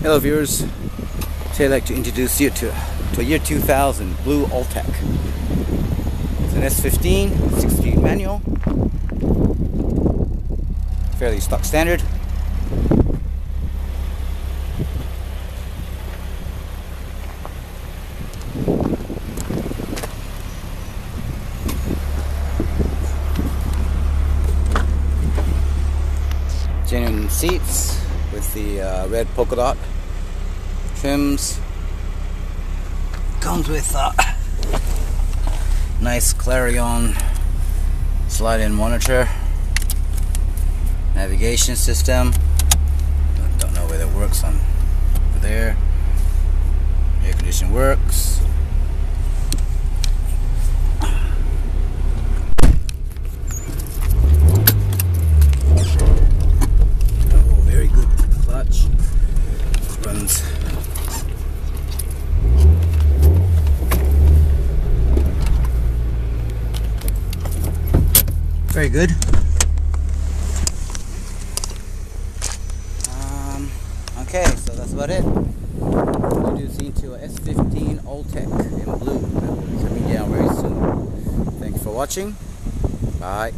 Hello viewers, today I'd like to introduce you to, to a year 2000 Blue Autech. It's an S15, 6 speed manual, fairly stock standard. Genuine seats with the uh, red polka dot trims. Comes with a nice Clarion slide-in monitor, navigation system. Don't know whether it works on there. Air conditioning works. Oh, very good clutch. Runs. Very good. Um, okay, so that's about it. Introducing to a S15 Autech in blue that will be coming down very soon. Thank you for watching. Bye.